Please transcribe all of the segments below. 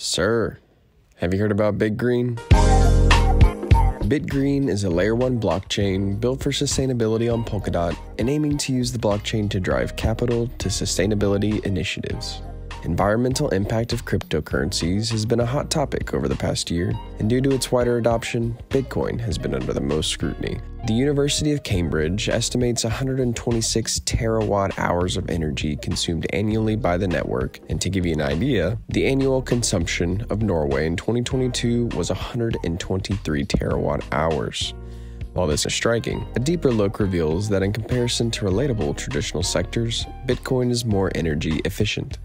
Sir, have you heard about BitGreen? BitGreen is a layer 1 blockchain built for sustainability on Polkadot and aiming to use the blockchain to drive capital to sustainability initiatives. Environmental impact of cryptocurrencies has been a hot topic over the past year, and due to its wider adoption, Bitcoin has been under the most scrutiny. The University of Cambridge estimates 126 terawatt hours of energy consumed annually by the network, and to give you an idea, the annual consumption of Norway in 2022 was 123 terawatt hours. While this is striking, a deeper look reveals that in comparison to relatable traditional sectors, Bitcoin is more energy efficient.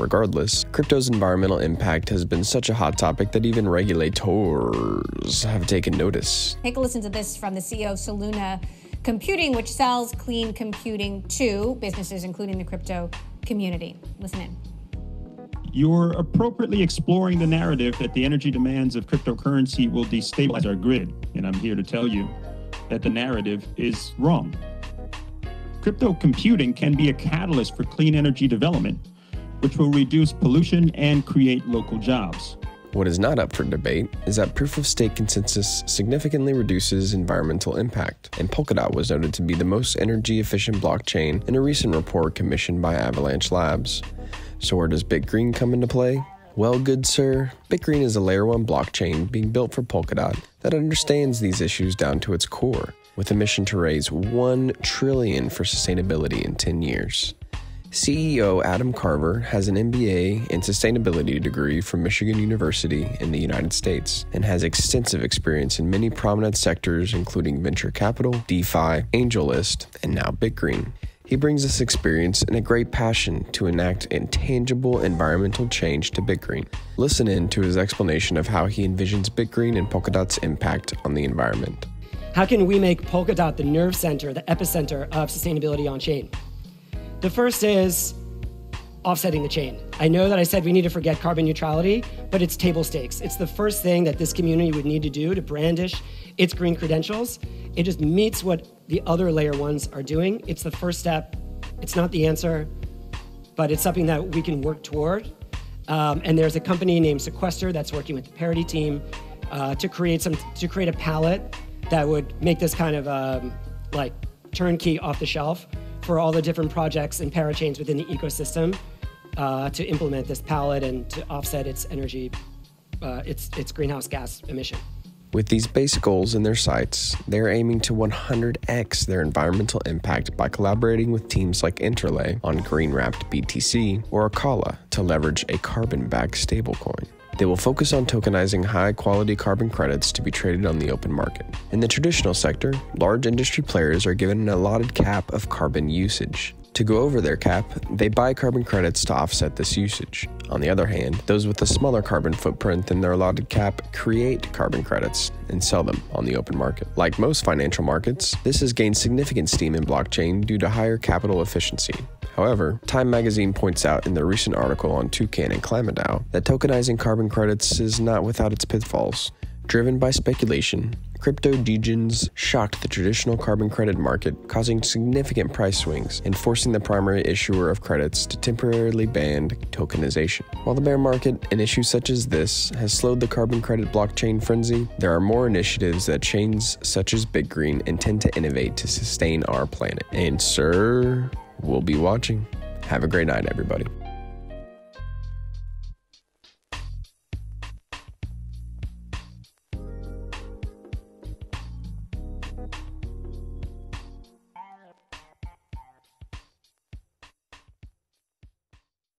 Regardless, crypto's environmental impact has been such a hot topic that even regulators have taken notice. Take a listen to this from the CEO of Soluna Computing, which sells clean computing to businesses, including the crypto community. Listen in. You're appropriately exploring the narrative that the energy demands of cryptocurrency will destabilize our grid. And I'm here to tell you that the narrative is wrong. Crypto computing can be a catalyst for clean energy development which will reduce pollution and create local jobs. What is not up for debate is that proof of stake consensus significantly reduces environmental impact, and Polkadot was noted to be the most energy efficient blockchain in a recent report commissioned by Avalanche Labs. So, where does BitGreen come into play? Well, good sir, BitGreen is a layer 1 blockchain being built for Polkadot that understands these issues down to its core, with a mission to raise 1 trillion for sustainability in 10 years. CEO Adam Carver has an MBA and sustainability degree from Michigan University in the United States and has extensive experience in many prominent sectors, including venture capital, DeFi, AngelList, and now BitGreen. He brings this experience and a great passion to enact intangible environmental change to BitGreen. Listen in to his explanation of how he envisions BitGreen and Polkadot's impact on the environment. How can we make Polkadot the nerve center, the epicenter of sustainability on chain? The first is offsetting the chain. I know that I said we need to forget carbon neutrality, but it's table stakes. It's the first thing that this community would need to do to brandish its green credentials. It just meets what the other layer ones are doing. It's the first step. It's not the answer, but it's something that we can work toward. Um, and there's a company named Sequester that's working with the Parity team uh, to create some to create a pallet that would make this kind of um, like turnkey off the shelf for all the different projects and parachains within the ecosystem uh, to implement this pallet and to offset its energy, uh, its, its greenhouse gas emission. With these basic goals in their sights, they're aiming to 100x their environmental impact by collaborating with teams like Interlay on Green Wrapped BTC or Acala to leverage a carbon backed stablecoin. They will focus on tokenizing high quality carbon credits to be traded on the open market. In the traditional sector, large industry players are given an allotted cap of carbon usage. To go over their cap, they buy carbon credits to offset this usage. On the other hand, those with a smaller carbon footprint than their allotted cap create carbon credits and sell them on the open market. Like most financial markets, this has gained significant steam in blockchain due to higher capital efficiency. However, Time magazine points out in their recent article on Toucan and ClimateDAO that tokenizing carbon credits is not without its pitfalls. Driven by speculation, crypto degens shocked the traditional carbon credit market, causing significant price swings and forcing the primary issuer of credits to temporarily ban tokenization. While the bear market and issues such as this has slowed the carbon credit blockchain frenzy, there are more initiatives that chains such as BitGreen intend to innovate to sustain our planet. And sir, we'll be watching. Have a great night, everybody.